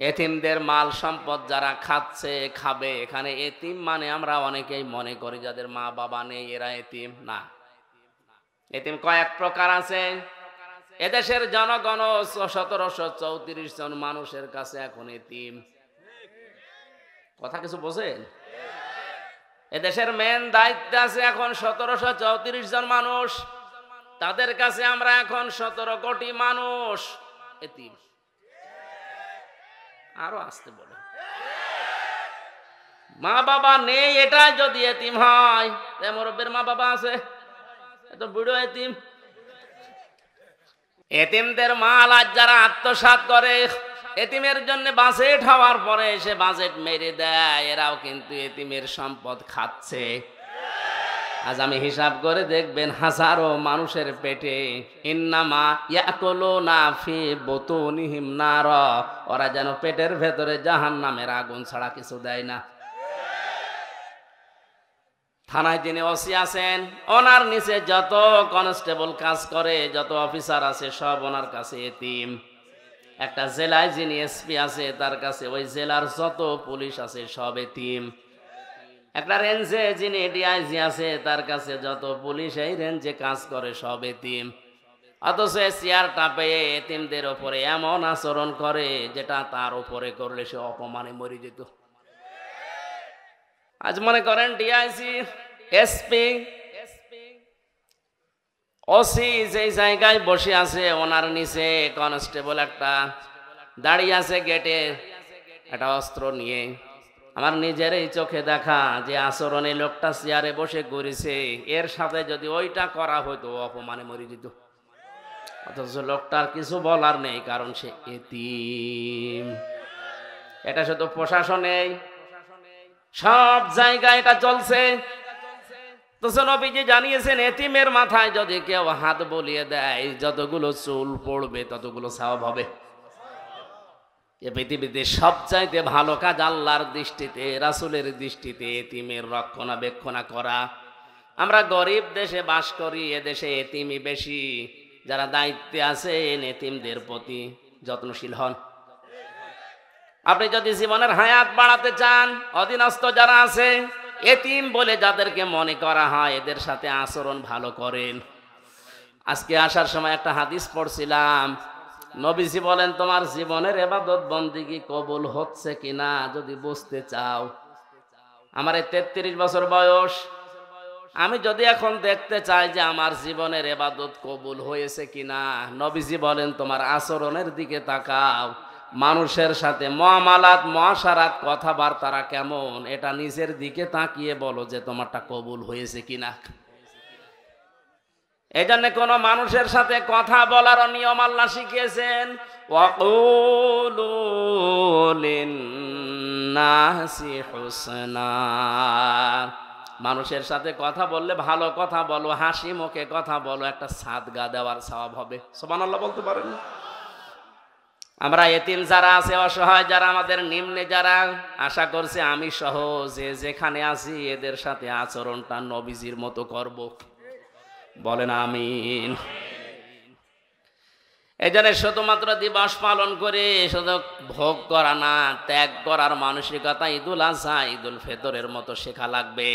এতিমদের মাল সম্পদ যারা খাচ্ছে, খাবে। এখানে এতিম মানে আমরা অনেকেই মনে করি যাদের মা বাবা নেই, এরা এতিম না। এতিম কয়েক প্রকার আছে। এদেশের জনগণ সতেরোশো চৌত্রিশ জন মানুষের কাছে এখন এতিম। কথা কিছু বোঝেন এদেশের মেন দায়িত্ব আছে এখন সতেরোশো চৌত্রিশ জন মানুষ। তাদের কাছে আমরা এখন সতেরো কোটি মানুষ এতিম। আরও আসতে বলে। মা বাবা নেই এটা যদি এতিম হয় মুরব্বের মা বাবা আছে এত বুড়ো এতিম। এতিমদের মাল আজ যারা আত্মসাত করে, এতিমের জন্য বাজেট হওয়ার পরে এসে বাজেট মেরে দেয়, এরাও কিন্তু এতিমের সম্পদ খাচ্ছে। আজ আমি হিসাব করে দেখবেন হাজারো মানুষের পেটে, ইন্নামা ইয়াকলো না ফি নার। ওরা যেন পেটের ভেতরে জাহান নামের আগুন ছাড়া কিছু দেয় না। থানায় যিনি ওসি আছেন, ওনার নিচে যত কনস্টেবল কাজ করে, যত অফিসার আছে, সব ওনার কাছে এতিম। একটা জেলায় যিনি এসপি আছে, তার কাছে ওই জেলার যত পুলিশ আছে, সব এতিম। একটা রেঞ্জে যিনি ডিআইজি আছে, তার কাছে যত পুলিশ এই রেঞ্জে কাজ করে সব এতিম। অথচ চেয়ারটা পেয়ে এতিমদের ওপরে এমন আচরণ করে, যেটা তার উপরে করলে সে অপমানে মরে যেত। আজ মনে করেন ডিআইসি এসপি ওসি যেই জায়গায় বসে আছে, ওনার নিচে কনস্টেবল একটা, দাঁড়িয়ে আছে গেটে একটা অস্ত্র নিয়ে। আমার নিজের এই চোখে দেখা যে আচরণে লোকটা চেয়ারে বসে করেছে, এর সাথে যদি ওইটা করা হতো অপমানে মরে যেত। অথচ লোকটার কিছু বলার নেই, কারণ সে এতিম। এটা শুধু প্রশাসনেই। সব জায়গায় এটা চলছে। তো নবীজি জানিয়েছেন, এতিমের মাথায় যদি কেউ হাত বলিয়ে দেয়, যতগুলো চুল পড়বে, ততগুলো সওয়াব হবে। এ পৃথিবীতে সবচাইতে ভালো কাজ আল্লাহর দৃষ্টিতে, রাসুলের দৃষ্টিতে এতিমের রক্ষণাবেক্ষণা করা। আমরা গরিব দেশে বাস করি, এ দেশে এতিমি বেশি। যারা দায়িত্বে আছে এতিমদের প্রতি যত্নশীল হন। আপনি যদি জীবনের হায়াত বাড়াতে চান, অধীনস্থ যারা আছে, এতিম বলে যাদেরকে মনে করা হয়, এদের সাথে আচরণ ভালো করেন। আজকে আসার সময় একটা হাদিস পড়ছিলাম নবীজি বলেন, তোমার জীবনের এবাদত বন্দিগি কবুল হচ্ছে কিনা যদি বুঝতে চাও? আমার এই তেত্রিশ বছর বয়স। আমি যদি এখন দেখতে চাই যে আমার জীবনের এবাদত কবুল হয়েছে কিনা, নবীজি বলেন, তোমার আচরণের দিকে তাকাও। মানুষের সাথে মহামালাত, মহাসারাত কথাবার্তারা কেমন? এটা নিজের দিকে তাকিয়ে বলো যে তোমারটা কবুল হয়েছে কিনা। এই জন্য কোনো মানুষের সাথে কথা বলার নিয়ম আল্লাহ শিখিয়েছেন। মানুষের সাথে কথা বললে ভালো কথা বলো, হাসি মুখে কথা বলো, একটা সাদগা দেওয়ার স্বভাব হবে। সোমান আল্লাহ বলতে পারেন আমরা এতিম যারা আছে, অসহায় যারা, আমাদের নিম্নে যারা, আশা করছে আমি সহ যে যেখানে আছি, এদের সাথে আচরণটা নবীজির মতো করব। বলেন আমিন। এই জন্য শুধুমাত্র দিবস পালন করে শুধু ভোগ করা না, ত্যাগ করার মানসিকতা ঈদুল আজহা ঈদুল ফেতরের মতো শেখা লাগবে।